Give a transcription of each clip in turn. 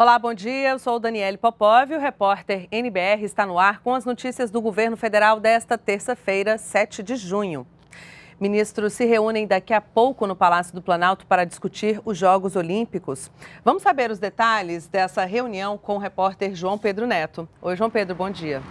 Olá, bom dia. Eu sou Daniele Popov. O repórter NBR está no ar com as notícias do governo federal desta terça-feira, 7 de junho. Ministros se reúnem daqui a pouco no Palácio do Planalto para discutir os Jogos Olímpicos. Vamos saber os detalhes dessa reunião com o repórter João Pedro Neto. Oi, João Pedro, bom dia.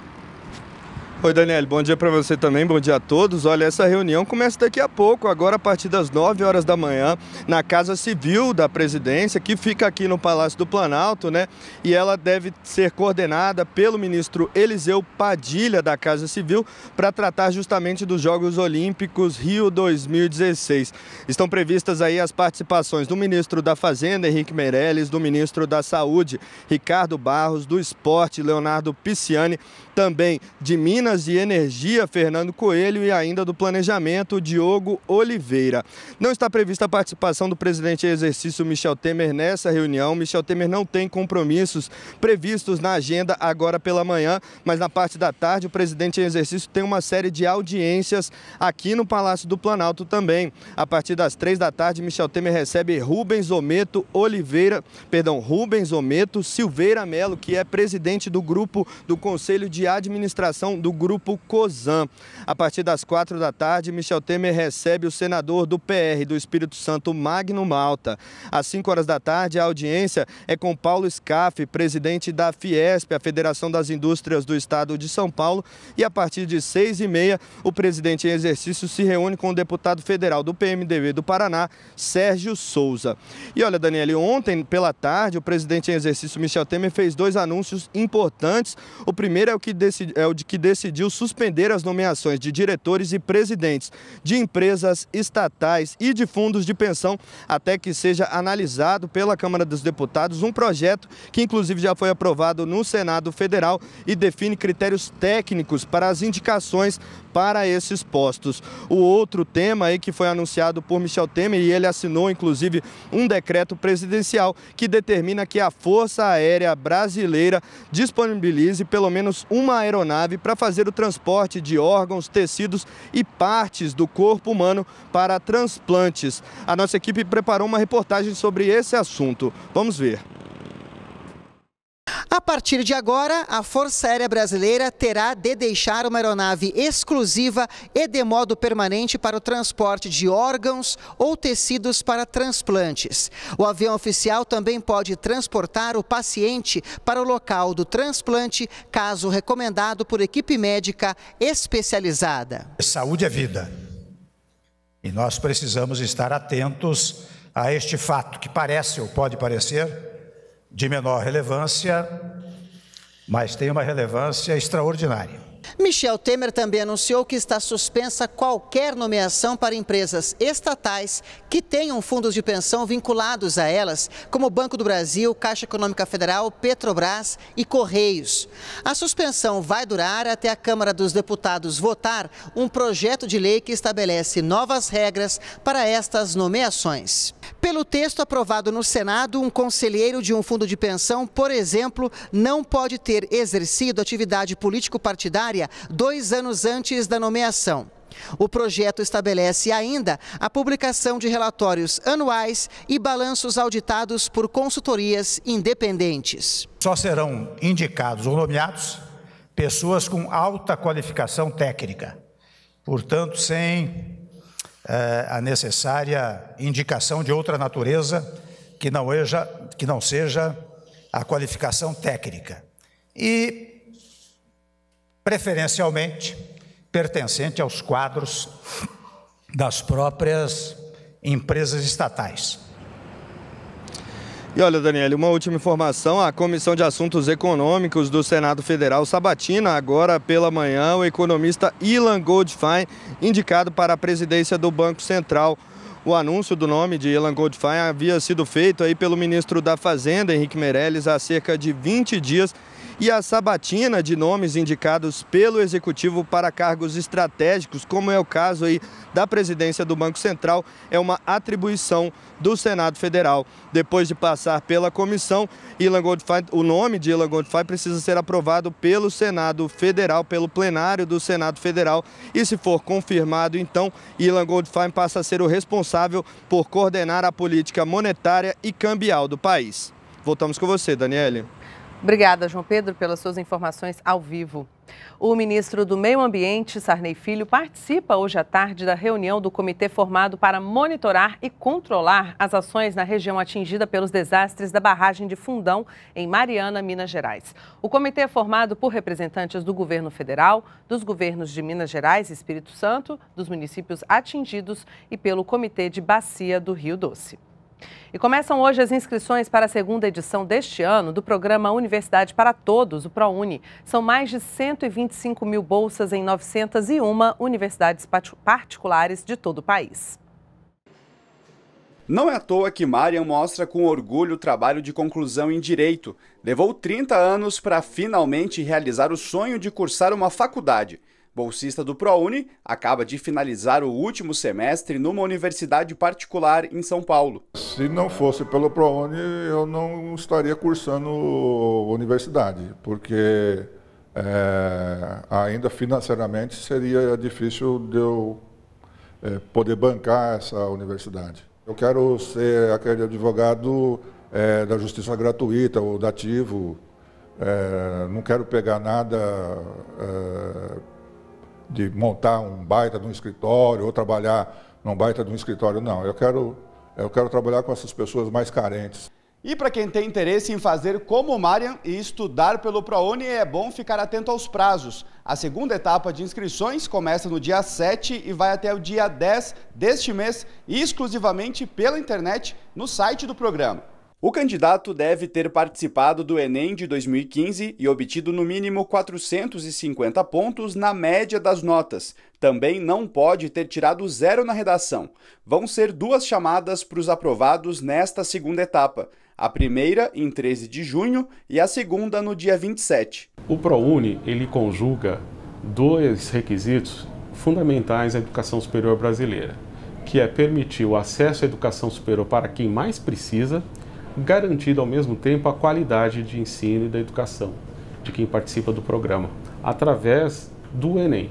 Oi, Daniel, bom dia para você também, bom dia a todos. Olha, essa reunião começa daqui a pouco, agora a partir das 9 horas da manhã, na Casa Civil da Presidência, que fica aqui no Palácio do Planalto, né? E ela deve ser coordenada pelo ministro Eliseu Padilha, da Casa Civil, para tratar justamente dos Jogos Olímpicos Rio 2016. Estão previstas aí as participações do ministro da Fazenda, Henrique Meirelles, do ministro da Saúde, Ricardo Barros, do Esporte, Leonardo Pisciani, também de Minas e Energia, Fernando Coelho, e ainda do Planejamento, Diogo Oliveira. Não está prevista a participação do presidente em exercício Michel Temer nessa reunião. Michel Temer não tem compromissos previstos na agenda agora pela manhã, mas na parte da tarde o presidente em exercício tem uma série de audiências aqui no Palácio do Planalto também. A partir das três da tarde, Michel Temer recebe Rubens Ometo Oliveira, perdão, Rubens Ometo Silveira Melo, que é presidente do grupo do Conselho de Administração do Grupo COSAN. A partir das quatro da tarde, Michel Temer recebe o senador do PR do Espírito Santo, Magno Malta. Às cinco horas da tarde, a audiência é com Paulo Scaff, presidente da Fiesp, a Federação das Indústrias do Estado de São Paulo. E a partir de seis e meia, o presidente em exercício se reúne com o deputado federal do PMDB do Paraná, Sérgio Souza. E olha, Daniele, ontem pela tarde, o presidente em exercício, Michel Temer, fez dois anúncios importantes. O primeiro é o, que decidi, é o de que decidiu suspender as nomeações de diretores e presidentes de empresas estatais e de fundos de pensão até que seja analisado pela Câmara dos Deputados um projeto que inclusive já foi aprovado no Senado Federal e define critérios técnicos para as indicações para esses postos. O outro tema aí que foi anunciado por Michel Temer e ele assinou inclusive um decreto presidencial que determina que a Força Aérea Brasileira disponibilize pelo menos uma aeronave para fazer o transporte de órgãos, tecidos e partes do corpo humano para transplantes. A nossa equipe preparou uma reportagem sobre esse assunto. Vamos ver. A partir de agora, a Força Aérea Brasileira terá de deixar uma aeronave exclusiva e de modo permanente para o transporte de órgãos ou tecidos para transplantes. O avião oficial também pode transportar o paciente para o local do transplante, caso recomendado por equipe médica especializada. Saúde é vida. E nós precisamos estar atentos a este fato que parece ou pode parecer de menor relevância, mas tem uma relevância extraordinária. Michel Temer também anunciou que está suspensa qualquer nomeação para empresas estatais que tenham fundos de pensão vinculados a elas, como Banco do Brasil, Caixa Econômica Federal, Petrobras e Correios. A suspensão vai durar até a Câmara dos Deputados votar um projeto de lei que estabelece novas regras para estas nomeações. Pelo texto aprovado no Senado, um conselheiro de um fundo de pensão, por exemplo, não pode ter exercido atividade político-partidária dois anos antes da nomeação. O projeto estabelece ainda a publicação de relatórios anuais e balanços auditados por consultorias independentes. Só serão indicados ou nomeados pessoas com alta qualificação técnica, portanto, sem eh, a necessária indicação de outra natureza que não, seja, que não seja a qualificação técnica. E preferencialmente pertencente aos quadros das próprias empresas estatais. E olha, Daniel, uma última informação: a Comissão de Assuntos Econômicos do Senado Federal sabatina agora pela manhã o economista Ilan Goldfein, indicado para a presidência do Banco Central. O anúncio do nome de Ilan Goldfein havia sido feito aí pelo ministro da Fazenda, Henrique Meirelles, há cerca de 20 dias e a sabatina de nomes indicados pelo Executivo para cargos estratégicos, como é o caso aí da presidência do Banco Central, é uma atribuição do Senado Federal. Depois de passar pela comissão, Ilan Goldfein, o nome de Ilan Goldfein precisa ser aprovado pelo Senado Federal, pelo plenário do Senado Federal. E se for confirmado, então, Ilan Goldfein passa a ser o responsável por coordenar a política monetária e cambial do país. Voltamos com você, Daniele. Obrigada, João Pedro, pelas suas informações ao vivo. O ministro do Meio Ambiente, Sarney Filho, participa hoje à tarde da reunião do comitê formado para monitorar e controlar as ações na região atingida pelos desastres da barragem de Fundão, em Mariana, Minas Gerais. O comitê é formado por representantes do governo federal, dos governos de Minas Gerais e Espírito Santo, dos municípios atingidos e pelo Comitê de Bacia do Rio Doce. E começam hoje as inscrições para a segunda edição deste ano do programa Universidade para Todos, o ProUni. São mais de 125 mil bolsas em 901 universidades particulares de todo o país. Não é à toa que Mariam mostra com orgulho o trabalho de conclusão em Direito. Levou 30 anos para finalmente realizar o sonho de cursar uma faculdade bolsista do ProUni, acaba de finalizar o último semestre numa universidade particular em São Paulo. Se não fosse pelo ProUni, eu não estaria cursando universidade, porque é, ainda financeiramente seria difícil de eu é, poder bancar essa universidade. Eu quero ser aquele advogado é, da justiça gratuita ou dativo, não quero pegar nada de montar um baita de um escritório ou trabalhar num baita de um escritório. Não, eu quero, eu quero trabalhar com essas pessoas mais carentes. E para quem tem interesse em fazer como o Marian e estudar pelo ProUni, é bom ficar atento aos prazos. A segunda etapa de inscrições começa no dia 7 e vai até o dia 10 deste mês, exclusivamente pela internet no site do programa. O candidato deve ter participado do Enem de 2015 e obtido no mínimo 450 pontos na média das notas. Também não pode ter tirado zero na redação. Vão ser duas chamadas para os aprovados nesta segunda etapa. A primeira em 13 de junho e a segunda no dia 27. O ProUni ele conjuga dois requisitos fundamentais à educação superior brasileira, que é permitir o acesso à educação superior para quem mais precisa garantindo ao mesmo tempo a qualidade de ensino e da educação de quem participa do programa, através do Enem.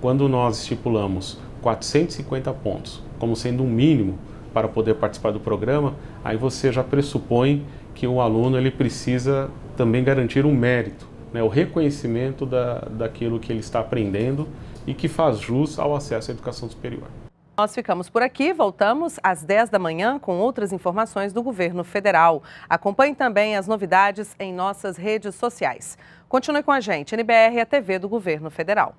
Quando nós estipulamos 450 pontos como sendo um mínimo para poder participar do programa, aí você já pressupõe que o aluno ele precisa também garantir um mérito, né, o reconhecimento da, daquilo que ele está aprendendo e que faz jus ao acesso à educação superior. Nós ficamos por aqui, voltamos às 10 da manhã com outras informações do governo federal. Acompanhe também as novidades em nossas redes sociais. Continue com a gente, NBR, a TV do governo federal.